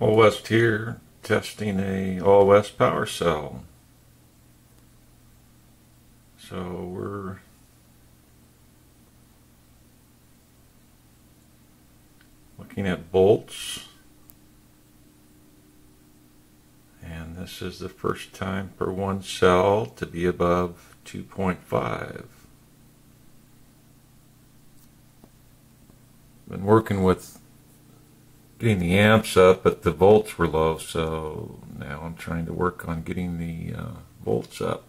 Allwest here, testing a Allwest power cell. So we're looking at volts. And this is the first time for one cell to be above 2.5. Been working with getting the amps up, but the volts were low, so now I'm trying to work on getting the uh, volts up.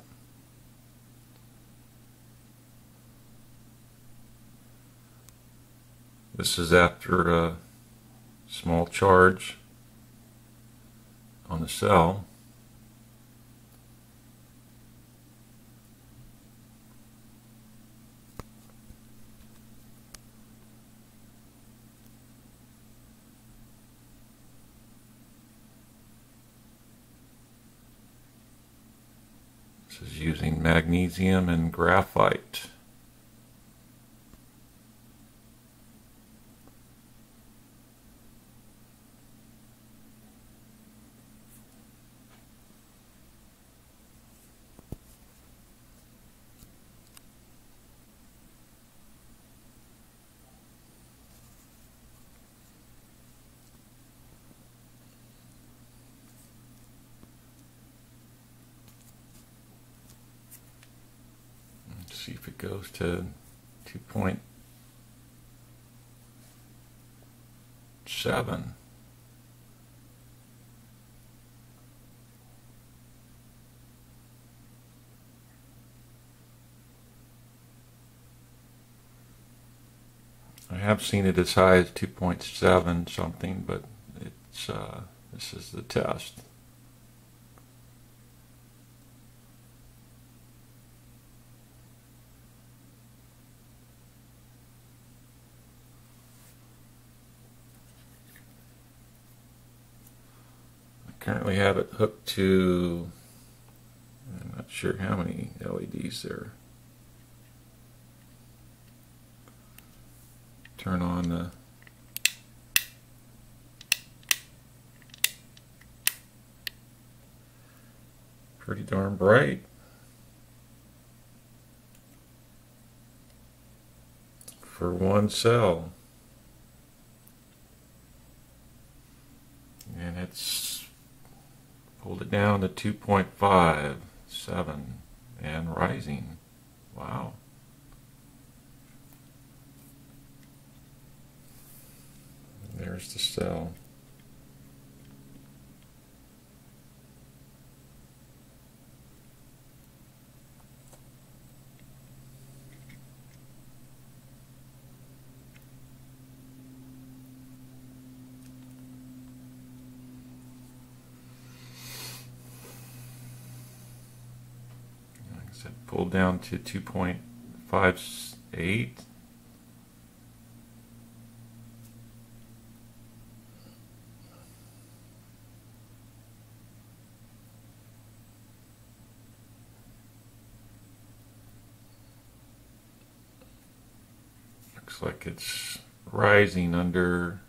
This is after a small charge on the cell. Is using magnesium and graphite. See if it goes to 2.7. I have seen it as high as 2.7 something, but it's uh, this is the test. Currently have it hooked to, I'm not sure how many LEDs there. Turn on the pretty darn bright. For one cell. And it's Pulled it down to 2.57 and rising. Wow. There's the cell. Said pulled down to 2.58. Looks like it's rising under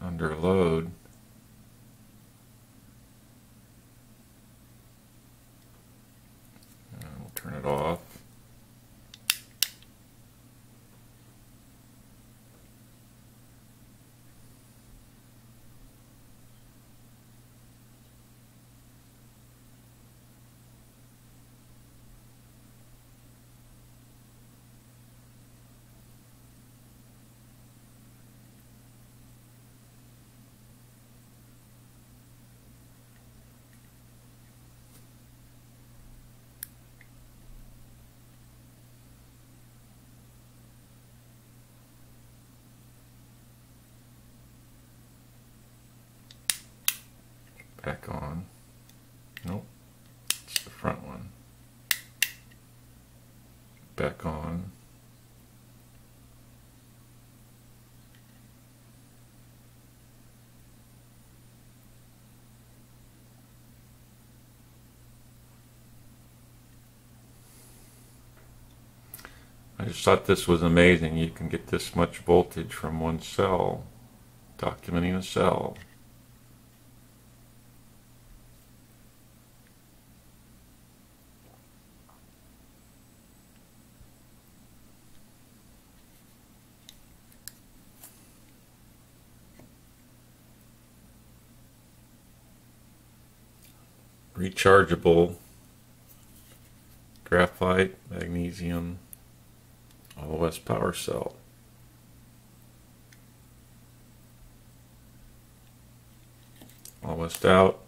under load. turn it off. Back on. Nope, it's the front one. Back on. I just thought this was amazing. You can get this much voltage from one cell documenting a cell. Rechargeable graphite, magnesium, OS power cell. Almost out.